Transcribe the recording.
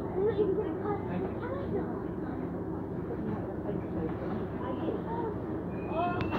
Oh,